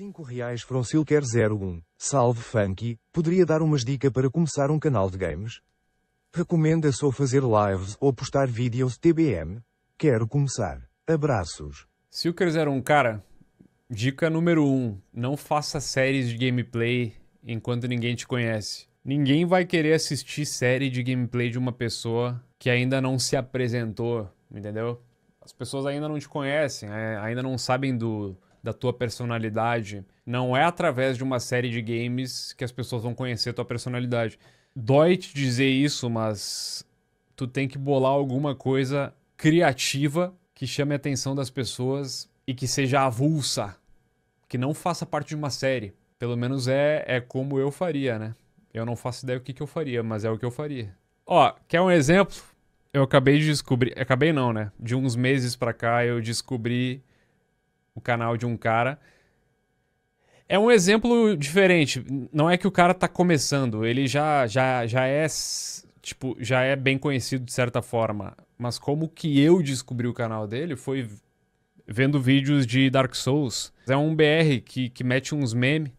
5 reais Froncilker 01. Salve Funky, poderia dar umas dicas para começar um canal de games? Recomenda só fazer lives ou postar vídeos TBM? Quero começar. Abraços. Silkers era um cara. Dica número 1: um, não faça séries de gameplay enquanto ninguém te conhece. Ninguém vai querer assistir série de gameplay de uma pessoa que ainda não se apresentou, entendeu? As pessoas ainda não te conhecem, é, ainda não sabem do, da tua personalidade. Não é através de uma série de games que as pessoas vão conhecer a tua personalidade. Dói te dizer isso, mas tu tem que bolar alguma coisa criativa que chame a atenção das pessoas e que seja avulsa, que não faça parte de uma série. Pelo menos é, é como eu faria, né? Eu não faço ideia do que, que eu faria, mas é o que eu faria. Ó, quer um exemplo? Eu acabei de descobrir. Acabei não, né? De uns meses pra cá eu descobri o canal de um cara. É um exemplo diferente. Não é que o cara tá começando, ele já, já, já é tipo, já é bem conhecido de certa forma. Mas como que eu descobri o canal dele foi vendo vídeos de Dark Souls. É um BR que, que mete uns memes.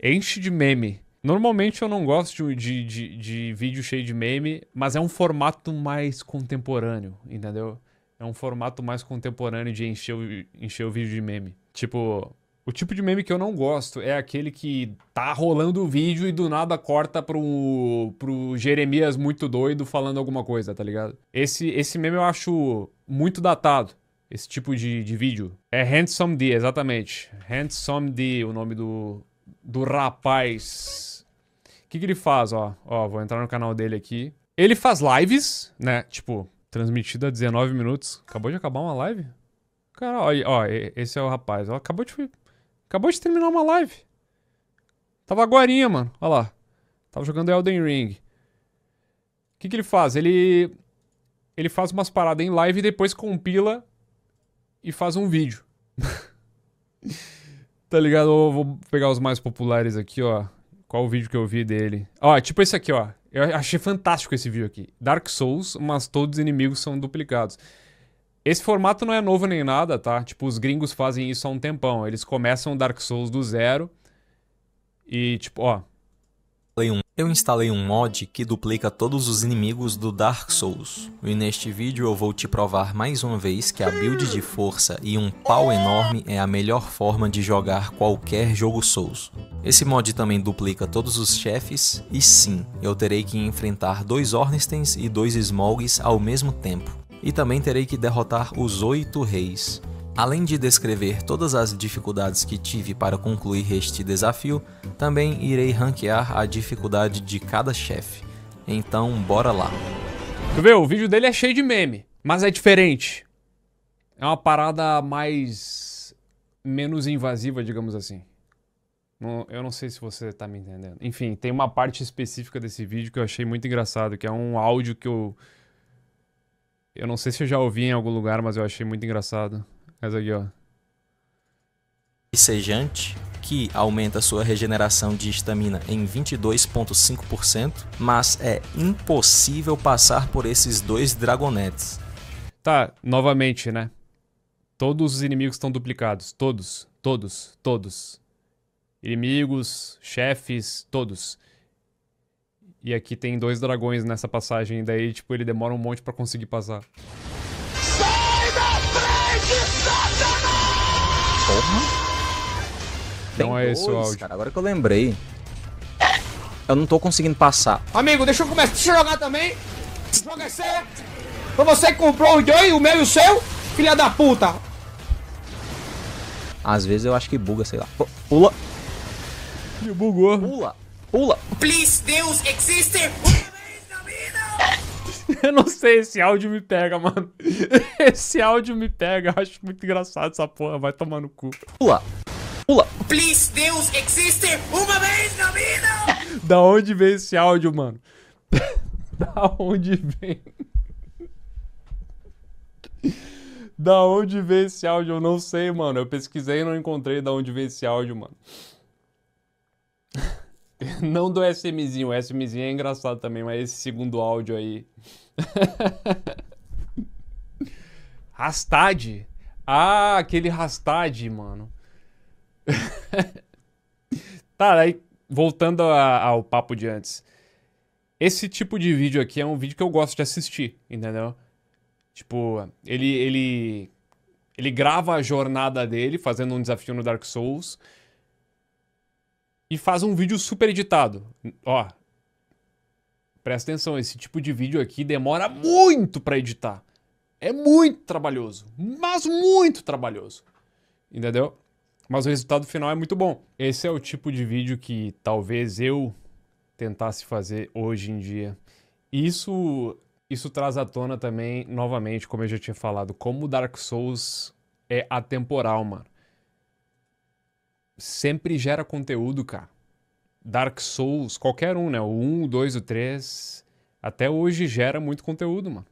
Enche de meme. Normalmente eu não gosto de, de, de, de vídeo cheio de meme, mas é um formato mais contemporâneo, entendeu? É um formato mais contemporâneo de encher o, encher o vídeo de meme. Tipo, o tipo de meme que eu não gosto é aquele que tá rolando o vídeo e do nada corta pro, pro Jeremias muito doido falando alguma coisa, tá ligado? Esse, esse meme eu acho muito datado. Esse tipo de, de vídeo. É Handsome D, exatamente. Handsome D, o nome do, do rapaz que, que ele faz, ó? Ó, vou entrar no canal dele aqui. Ele faz lives, né? Tipo, transmitida a 19 minutos. Acabou de acabar uma live? Cara, ó, ó esse é o rapaz. Ó, acabou de... Acabou de terminar uma live. Tava agorinha, mano. Ó lá. Tava jogando Elden Ring. O que, que ele faz? Ele... Ele faz umas paradas em live e depois compila e faz um vídeo. tá ligado? Eu vou pegar os mais populares aqui, ó. Qual o vídeo que eu vi dele? Ó, tipo esse aqui, ó. Eu achei fantástico esse vídeo aqui. Dark Souls, mas todos os inimigos são duplicados. Esse formato não é novo nem nada, tá? Tipo, os gringos fazem isso há um tempão. Eles começam Dark Souls do zero. E, tipo, ó, eu instalei um mod que duplica todos os inimigos do Dark Souls. E neste vídeo eu vou te provar mais uma vez que a build de força e um pau enorme é a melhor forma de jogar qualquer jogo Souls. Esse mod também duplica todos os chefes e sim, eu terei que enfrentar dois Ornstens e dois Smogs ao mesmo tempo. E também terei que derrotar os oito reis. Além de descrever todas as dificuldades que tive para concluir este desafio, também irei ranquear a dificuldade de cada chefe. Então, bora lá. Tu vê, o vídeo dele é cheio de meme, mas é diferente. É uma parada mais... menos invasiva, digamos assim. Eu não sei se você tá me entendendo. Enfim, tem uma parte específica desse vídeo que eu achei muito engraçado, que é um áudio que eu... Eu não sei se eu já ouvi em algum lugar, mas eu achei muito engraçado. Mas aqui, ó. Sejante, que aumenta sua regeneração de estamina em 22,5%, mas é impossível passar por esses dois dragonetes. Tá, novamente, né? Todos os inimigos estão duplicados. Todos, todos, todos. Inimigos, chefes, todos. E aqui tem dois dragões nessa passagem, daí, tipo, ele demora um monte para conseguir passar. Porra. Não é esse o áudio. Cara, agora que eu lembrei. Eu não tô conseguindo passar. Amigo, deixa eu começar. Deixa eu jogar também. Joga. Foi você que comprou os dois, o meu e o seu? Filha da puta. Às vezes eu acho que buga, sei lá. Pula. Me bugou. Pula. Pula. Please, Deus existe. Eu não sei, esse áudio me pega, mano. Esse áudio me pega, eu acho muito engraçado essa porra, vai tomar no cu. Pula! Pula! Please, Deus existe uma vez na vida! Da onde vem esse áudio, mano? da onde vem? Da onde vem esse áudio? Eu não sei, mano. Eu pesquisei e não encontrei da onde vem esse áudio, mano. Não do SMzinho, o SMzinho é engraçado também, mas esse segundo áudio aí. Rastad? Ah, aquele Rastad, mano. tá, aí voltando a, ao papo de antes. Esse tipo de vídeo aqui é um vídeo que eu gosto de assistir, entendeu? Tipo, ele, ele, ele grava a jornada dele fazendo um desafio no Dark Souls e faz um vídeo super editado. Ó, presta atenção, esse tipo de vídeo aqui demora muito para editar. É muito trabalhoso, mas muito trabalhoso. Entendeu? Mas o resultado final é muito bom. Esse é o tipo de vídeo que talvez eu tentasse fazer hoje em dia. Isso isso traz à tona também, novamente, como eu já tinha falado, como Dark Souls é atemporal, mano. Sempre gera conteúdo, cara. Dark Souls, qualquer um, né? O 1, o 2, o 3, até hoje gera muito conteúdo, mano.